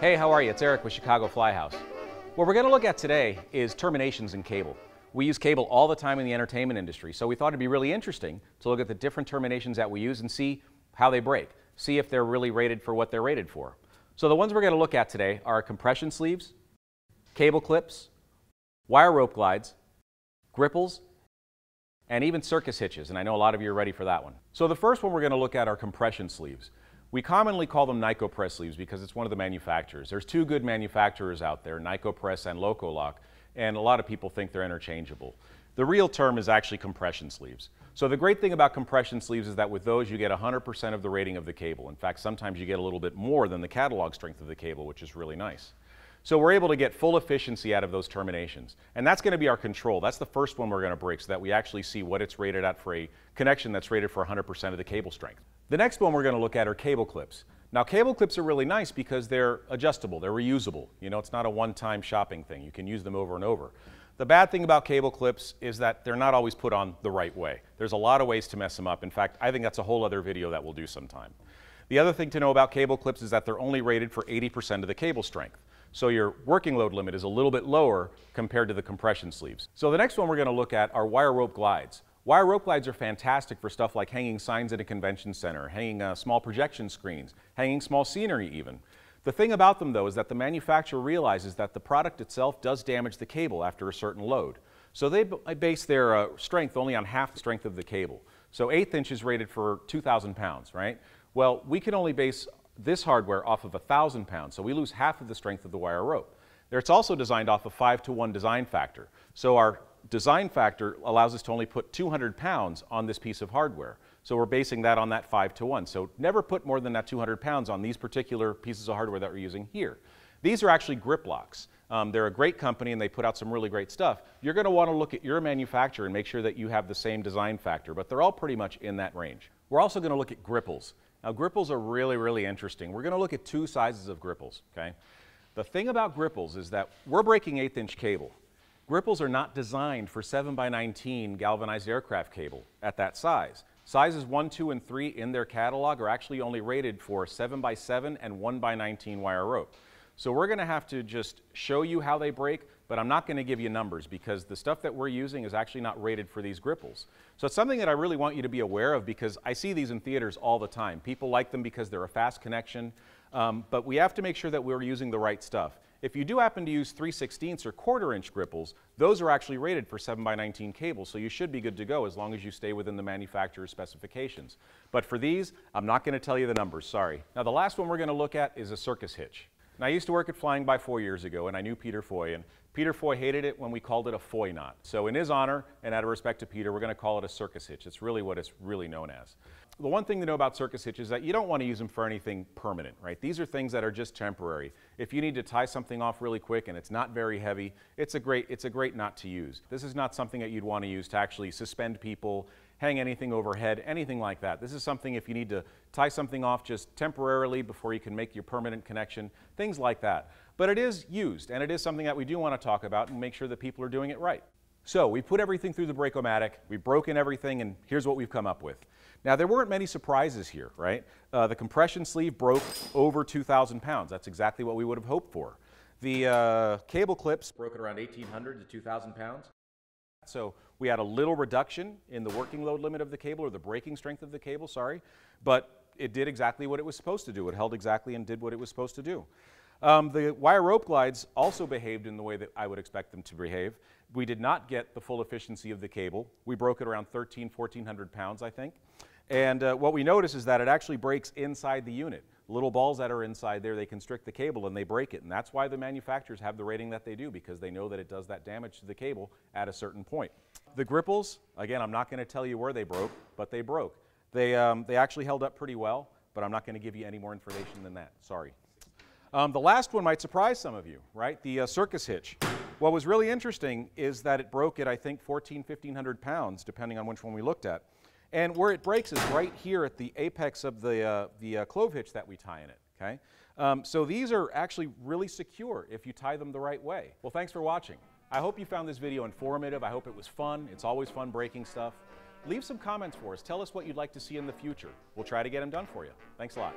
Hey, how are you? It's Eric with Chicago Flyhouse. What we're going to look at today is terminations in cable. We use cable all the time in the entertainment industry, so we thought it'd be really interesting to look at the different terminations that we use and see how they break, see if they're really rated for what they're rated for. So the ones we're going to look at today are compression sleeves, cable clips, wire rope glides, gripples, and even circus hitches, and I know a lot of you are ready for that one. So the first one we're going to look at are compression sleeves. We commonly call them Nicopress sleeves because it's one of the manufacturers. There's two good manufacturers out there, Nicopress and Locoloc, and a lot of people think they're interchangeable. The real term is actually compression sleeves. So the great thing about compression sleeves is that with those you get 100% of the rating of the cable. In fact, sometimes you get a little bit more than the catalog strength of the cable, which is really nice. So we're able to get full efficiency out of those terminations. And that's going to be our control. That's the first one we're going to break so that we actually see what it's rated at for a connection that's rated for 100% of the cable strength. The next one we're going to look at are cable clips. Now cable clips are really nice because they're adjustable, they're reusable. You know, it's not a one-time shopping thing. You can use them over and over. The bad thing about cable clips is that they're not always put on the right way. There's a lot of ways to mess them up. In fact, I think that's a whole other video that we'll do sometime. The other thing to know about cable clips is that they're only rated for 80% of the cable strength. So your working load limit is a little bit lower compared to the compression sleeves. So the next one we're going to look at are wire rope glides. Wire rope glides are fantastic for stuff like hanging signs at a convention center, hanging uh, small projection screens, hanging small scenery even. The thing about them though is that the manufacturer realizes that the product itself does damage the cable after a certain load. So they base their uh, strength only on half the strength of the cable. So eighth inch is rated for 2,000 pounds, right? Well, we can only base this hardware off of 1,000 pounds, so we lose half of the strength of the wire rope. It's also designed off a 5 to 1 design factor. So our design factor allows us to only put 200 pounds on this piece of hardware. So we're basing that on that 5 to 1. So never put more than that 200 pounds on these particular pieces of hardware that we're using here. These are actually Griplocks. Um, they're a great company and they put out some really great stuff. You're going to want to look at your manufacturer and make sure that you have the same design factor, but they're all pretty much in that range. We're also going to look at gripples. Now gripples are really, really interesting. We're going to look at two sizes of gripples, okay? The thing about gripples is that we're breaking eighth inch cable. Gripples are not designed for 7 by 19 galvanized aircraft cable at that size. Sizes 1, 2, and 3 in their catalog are actually only rated for 7 by 7 and 1 by 19 wire rope. So we're going to have to just show you how they break, but I'm not going to give you numbers because the stuff that we're using is actually not rated for these gripples. So it's something that I really want you to be aware of because I see these in theaters all the time. People like them because they're a fast connection, um, but we have to make sure that we're using the right stuff. If you do happen to use 3 16ths or quarter inch gripples, those are actually rated for 7 by 19 cables, so you should be good to go as long as you stay within the manufacturer's specifications. But for these, I'm not going to tell you the numbers, sorry. Now the last one we're going to look at is a circus hitch. Now I used to work at Flying by Foy years ago, and I knew Peter Foy, and Peter Foy hated it when we called it a Foy knot. So in his honor, and out of respect to Peter, we're going to call it a circus hitch. It's really what it's really known as. The one thing to know about circus hitches is that you don't want to use them for anything permanent, right? These are things that are just temporary. If you need to tie something off really quick and it's not very heavy, it's a great, it's a great knot to use. This is not something that you'd want to use to actually suspend people, hang anything overhead, anything like that. This is something if you need to tie something off just temporarily before you can make your permanent connection, things like that. But it is used, and it is something that we do want to talk about and make sure that people are doing it right. So we put everything through the Breakomatic, we've broken everything, and here's what we've come up with. Now there weren't many surprises here, right? Uh, the compression sleeve broke over 2,000 pounds. That's exactly what we would have hoped for. The uh, cable clips broke at around 1,800 to 2,000 pounds. So we had a little reduction in the working load limit of the cable, or the breaking strength of the cable, sorry, but it did exactly what it was supposed to do. It held exactly and did what it was supposed to do. Um, the wire rope glides also behaved in the way that I would expect them to behave. We did not get the full efficiency of the cable. We broke it around 13, 1400 pounds, I think. And uh, what we notice is that it actually breaks inside the unit. Little balls that are inside there, they constrict the cable and they break it. And that's why the manufacturers have the rating that they do, because they know that it does that damage to the cable at a certain point. The gripples, again, I'm not going to tell you where they broke, but they broke. They, um, they actually held up pretty well, but I'm not going to give you any more information than that. Sorry. Um, the last one might surprise some of you, right? The uh, circus hitch. What was really interesting is that it broke at, I think, 14, 1500 pounds, depending on which one we looked at. And where it breaks is right here at the apex of the, uh, the uh, clove hitch that we tie in it, okay? Um, so these are actually really secure if you tie them the right way. Well, thanks for watching. I hope you found this video informative. I hope it was fun. It's always fun breaking stuff. Leave some comments for us. Tell us what you'd like to see in the future. We'll try to get them done for you. Thanks a lot.